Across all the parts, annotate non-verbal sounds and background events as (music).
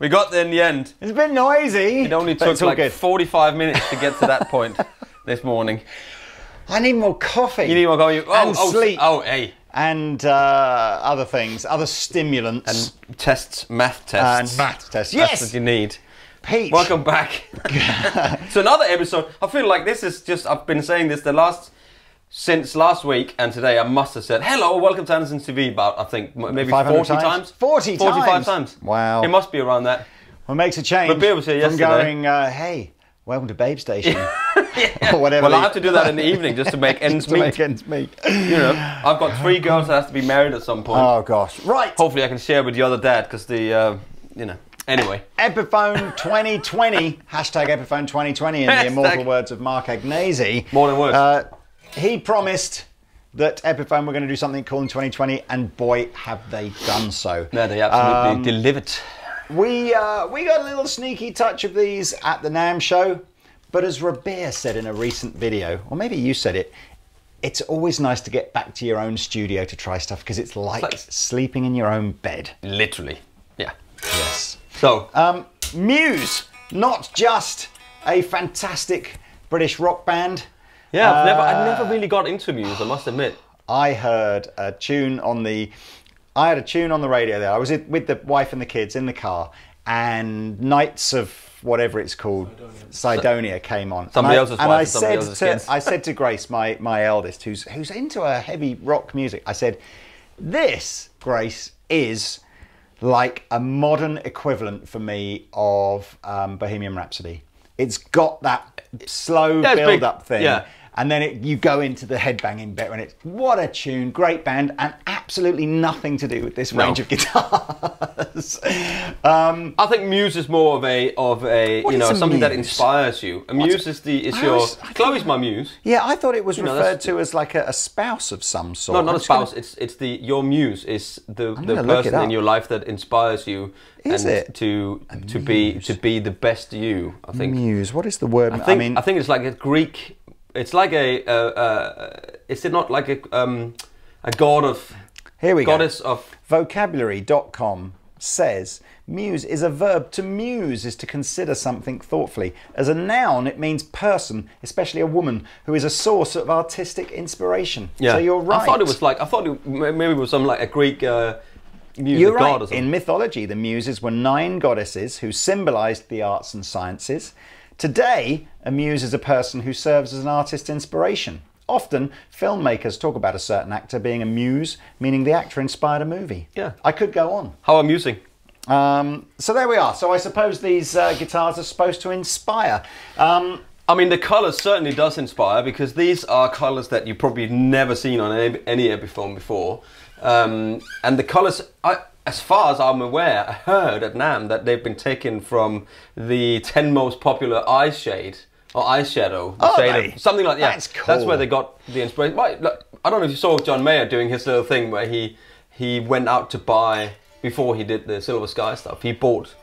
We got there in the end. It's a bit noisy. It only took like good. 45 minutes to get to that (laughs) point this morning. I need more coffee. You need more coffee. Oh, And oh, sleep. Oh, hey. and uh, other things, other stimulants And Tests, math tests. and math tests. That's Yes, what you need. Pete. Welcome back. (laughs) (laughs) so another episode. I feel like this is just. I've been saying this the last since last week and today. I must have said hello, welcome to Andertons TV. About I think maybe 500 forty times? times. 40 45 times? times. Wow. It must be around that. What makes a change But Bill was here from yesterday. going, uh, hey, welcome to Babe Station, (laughs) or whatever. Well, I have to do that in the (laughs) evening just to make ends to meet. make ends meet. You know, I've got three (sighs) girls that have to be married at some point. Oh gosh, right. Hopefully, I can share with the other dad because the, uh, you know. Anyway, Epiphone (laughs) 2020, hashtag Epiphone 2020 in the immortal words of Mark Agnesi. More than words. Uh, he promised that Epiphone were going to do something cool in 2020, and boy, have they done so. no, they absolutely Um, delivered. We uh, we got a little sneaky touch of these at the NAMM show, but as Rabea said in a recent video, or maybe you said it, it's always nice to get back to your own studio to try stuff because it's like like- sleeping in your own bed. Literally, yeah. Yes. So, Um, Muse, not just a fantastic British rock band. Yeah, I've never, I uh, never really got into Muse. I must admit. I heard a tune on the. I had a tune on the radio there. I was with with the wife and the kids in the car, and Knights of whatever it's called, Cydonia came on. Somebody and I, else's and wife I and somebody said else's to, kids. I said to Grace, my my eldest, who's who's into a heavy rock music. I said, "This, Grace, is." Like a modern equivalent for me of um, Bohemian Rhapsody. It's got that slow Yeah, build up thing Yeah. And then it, you go into the headbanging bit and it's what a tune great band and absolutely nothing to do with this No. range of guitars (laughs) um, I think Muse is more of a of a you know a something that inspires you. A muse is the is I your always- I Chloe's my muse. yeah i thought it was know, referred that's- to as like a, a spouse of some sort No, not I'm a just gonna- spouse. It's it's the your muse is the the look it person in your life that inspires you. Is and it? to to be to be the best you? I think. muse what is the word I think I, mean think it's like a Greek. It's like a. Uh, uh, is it not like a um, a god of here we goddess go of? vocabulary.com says muse is a verb to muse is to consider something thoughtfully as a noun it means person especially a woman who is a source of artistic inspiration Yeah, so you're right I thought it was like I thought it, maybe it was some like a Greek uh, muse You're god or right. In mythology, the Muses were nine goddesses who symbolized the arts and sciences. Today, a muse is a person who serves as an artist's inspiration. Often, filmmakers talk about a certain actor being a muse, meaning the actor inspired a movie. Yeah. I could go on. How amusing. Um, so there we are. So I suppose these uh, guitars are supposed to inspire. Um, I mean, the colors certainly does inspire because these are colors that you've probably never seen on any, any Epiphone before. Um, and the colors, I, as far as I'm aware, I heard at NAMM that they've been taken from the 10 most popular eye shade or eyeshadow. the shade? Of, something like that. That's cool. That's where they got the inspiration. Right, look, I don't know if you saw John Mayer doing his little thing where he, he went out to buy, before he did the Silver Sky stuff, he bought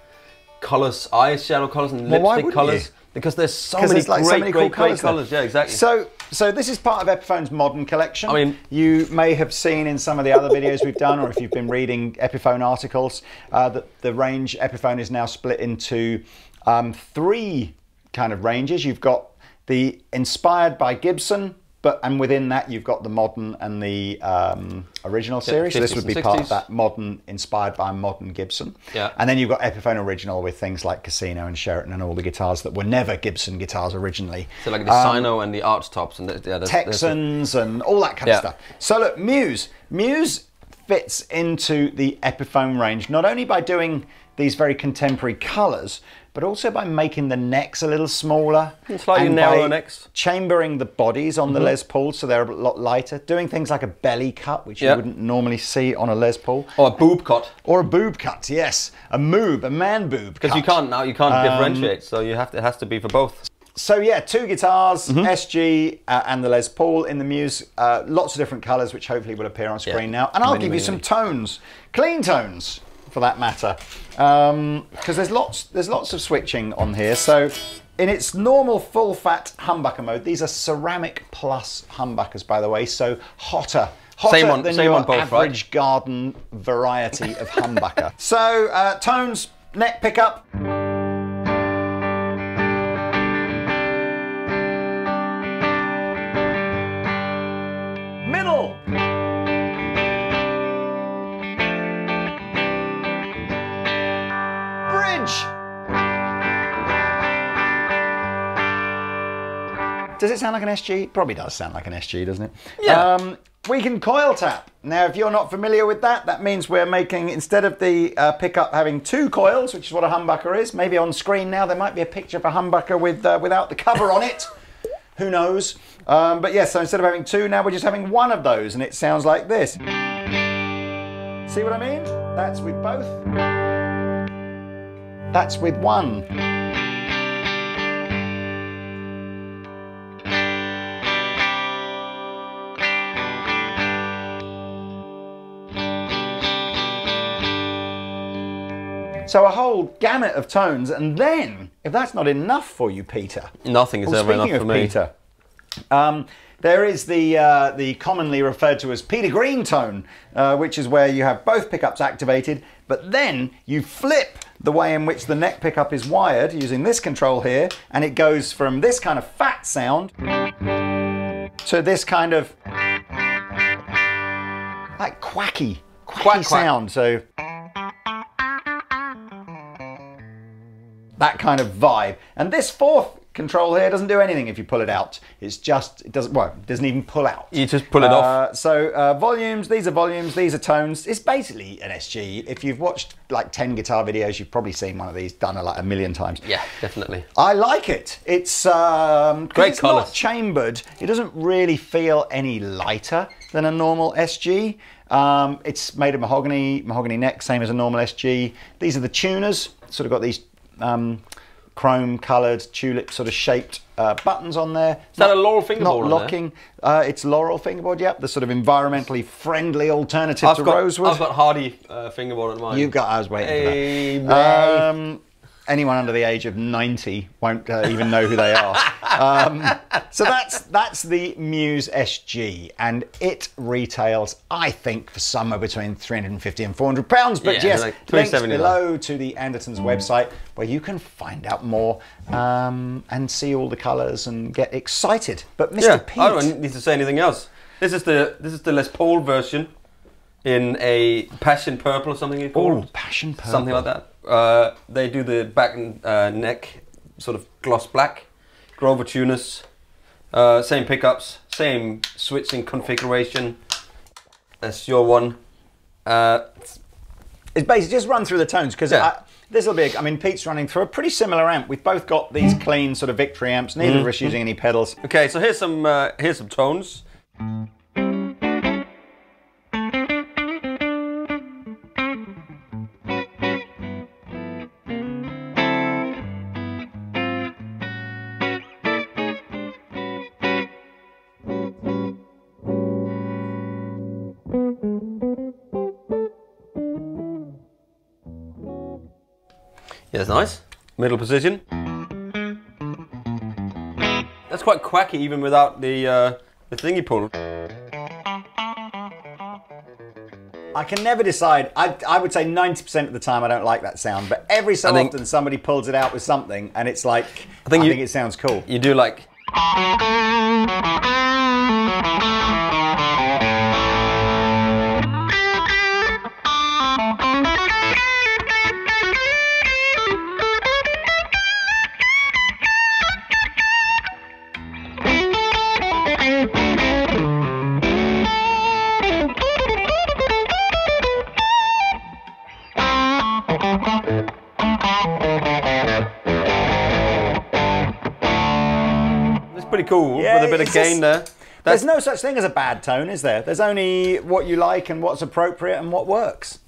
colors, eyeshadow colors and Well, lipstick colors. you? Because there's so many there's like great, so many cool great colours. colours. Yeah, exactly. So, so this is part of Epiphone's modern collection. I mean- you may have seen in some of the other videos we've done, or if you've been reading Epiphone articles, uh, that the range Epiphone is now split into um, three kind of ranges. You've got the inspired by Gibson. But and within that you've got the modern and the um, original series. so this would be part of that modern, inspired by modern Gibson. Yeah. And then you've got Epiphone original with things like Casino and Sheraton and all the guitars that were never Gibson guitars originally. so like the Um, Sino and the arch tops and the, yeah, there's, there's Texans and all that kind Yeah. of stuff. So look, Muse. Muse fits into the Epiphone range not only by doing these very contemporary colours, but also by making the necks a little smaller. And slightly and narrower by necks. Mm-hmm. Chambering the bodies on the Les Paul so they're a lot lighter. Doing things like a belly cut, which Yeah. you wouldn't normally see on a Les Paul. or a boob cut Or a boob cut, yes. A moob, a man boob. because you can't now you can't Um, differentiate. So you have to, it has to be for both. So yeah, two guitars, Mm-hmm. SG uh, and the Les Paul in the Muse. Uh, lots of different colours, which hopefully will appear on screen Yeah. now. And I'll Many, give you some many. tones, clean tones, for that matter, because there's lots there's lots of switching on here. So in its normal full fat humbucker mode, these are ceramic plus humbuckers, by the way, so hotter Hotter Same on- than same your on both, right? average garden variety of humbucker. (laughs) so uh, tones, neck pickup. Does it sound like an SG? Probably does sound like an SG, doesn't it? Yeah. Um, we can coil tap. Now, if you're not familiar with that, that means we're making, instead of the uh, pickup having two coils, which is what a humbucker is, maybe on screen now there might be a picture of a humbucker with, uh, without the cover on it. (laughs) Who knows? Um, but yes, so instead of having two, now we're just having one of those, and it sounds like this. See what I mean? That's with both. That's with one. So a whole gamut of tones, and then, if that's not enough for you, Peter. Nothing is Well, ever enough for me. Peter, um, there is the uh, the commonly referred to as Peter Green tone, uh, which is where you have both pickups activated, but then you flip the way in which the neck pickup is wired using this control here, and it goes from this kind of fat sound to this kind of like quacky, quacky Quack, quack. sound. So. That kind of vibe. And this fourth control here doesn't do anything if you pull it out. It's just, it doesn't, well, it doesn't even pull out. You just pull it off. Uh, so uh, volumes, these are volumes, these are tones. It's basically an SG. If you've watched like 10 guitar videos, you've probably seen one of these done like a million times. Yeah, definitely. I like it. It's um, Great it's colours. not chambered. It doesn't really feel any lighter than a normal SG. Um, it's made of mahogany, mahogany neck, same as a normal SG. These are the tuners. Sort of got these um, chrome coloured tulip sort of shaped uh, buttons on there. Is that a Laurel fingerboard Not locking. Uh, it's Laurel fingerboard. Yep, the sort of environmentally friendly alternative I've to got, rosewood. I've got Hardy uh, fingerboard on mine. You've got. I was waiting Hey, for that. Um, anyone under the age of ninety won't uh, even know who they are. Um, so that's that's the Muse SG, and it retails, I think, for somewhere between three hundred and fifty and four hundred pounds. But Yeah, yes, like links below to the Andertons website where you can find out more um, and see all the colours and get excited. But Mr. yeah, Pete, I don't need to say anything else. This is the this is the Les Paul version in a passion purple or something you call oh, it. passion purple, something like that. Uh, they do the back and uh, neck sort of gloss black, Grover tuners, uh, same pickups, same switching configuration as your one. Uh, It's basically just run through the tones because Yeah. this will be. I mean, Pete's running through a pretty similar amp. We've both got these clean sort of Victory amps. Neither of us using any pedals. okay, so here's some uh, here's some tones. That's nice. Middle position. That's quite quacky even without the uh, the thingy pull. I can never decide. I, I would say 90% of the time I don't like that sound, but every so think- often somebody pulls it out with something and it's like, I I you, think it sounds cool. You do like cool Yeah, with a bit of gain just- there. There's no such thing as a bad tone, is there? There's only what you like and what's appropriate and what works.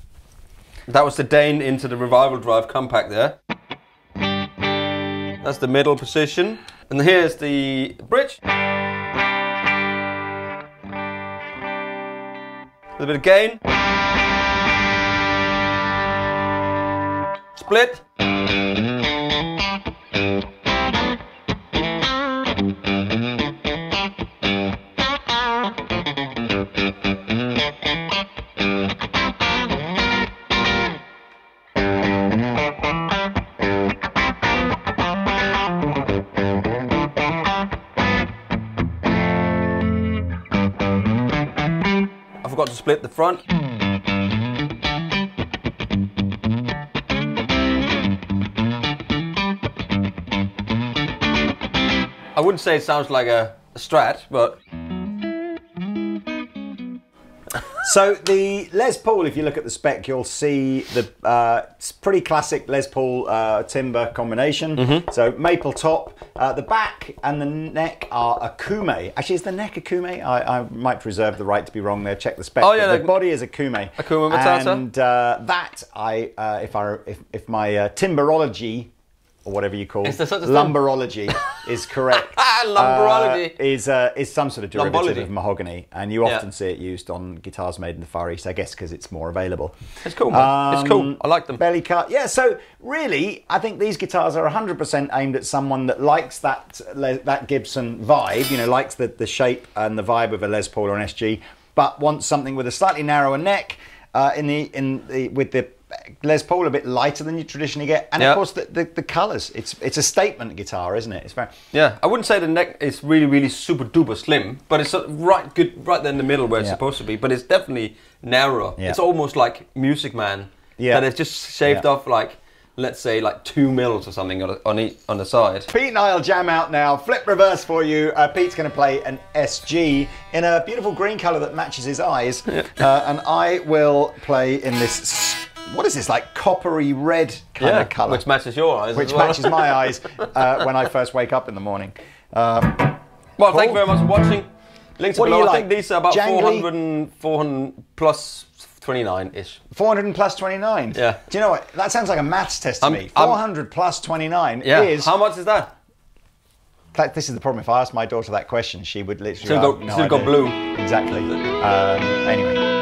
that was the Dane into the revival drive compact there. That's the middle position. And here's the bridge. A bit of gain. Split. Front. I wouldn't say it sounds like a, a Strat, but So the Les Paul, if you look at the spec, you'll see the uh, it's pretty classic Les Paul uh, timber combination. Mm-hmm. So maple top. Uh, the back and the neck are okoume. Actually, is the neck okoume? I, I might reserve the right to be wrong there. Check the spec. Oh, yeah, the body is okoume. Akuma Matata. And uh, that I, uh, if I, if, if my uh, timberology or whatever you call Is thing? lumberology (laughs) is correct. Lumberology. uh, is uh, is some sort of derivative Lumbology. of mahogany, and you Yeah. often see it used on guitars made in the Far East, I guess, because it's more available. it's cool, man. it's cool. Um, I like them. Belly cut, yeah. So really, I think these guitars are 100% aimed at someone that likes that that Gibson vibe. You know, likes the the shape and the vibe of a Les Paul or an SG, but wants something with a slightly narrower neck. Uh, in the in the with the Les Paul a bit lighter than you traditionally get, and Yeah. of course the, the, the colours. It's it's a statement guitar, isn't it? It's very Yeah, I wouldn't say the neck is really, really super duper slim, but it's right good, right there in the middle where it's supposed to be. But it's definitely narrower. Yeah. It's almost like Music Man. Yeah. That it's just shaved off like, let's say, like two mils or something on on, each, on the side. Pete and I'll jam out now. Flip reverse for you. Uh, Pete's going to play an SG in a beautiful green colour that matches his eyes. Uh, and I will play in this, what is this, like coppery red kind of colour. which matches your eyes. which well. matches my eyes (laughs) uh, when I first wake up in the morning. Um, Well, thank you very much for watching. Links What do below. you I think these are about Jangly? 400, and 400 plus 29 ish. 400 plus 29? Yeah. Do you know what? That sounds like a maths test to I'm- me. I'm- 400 plus 29 Yeah. is. How much is that? Like, this is the problem. If I asked my daughter that question, she would literally. She'll go- no she'll go blue. Exactly. Um, anyway.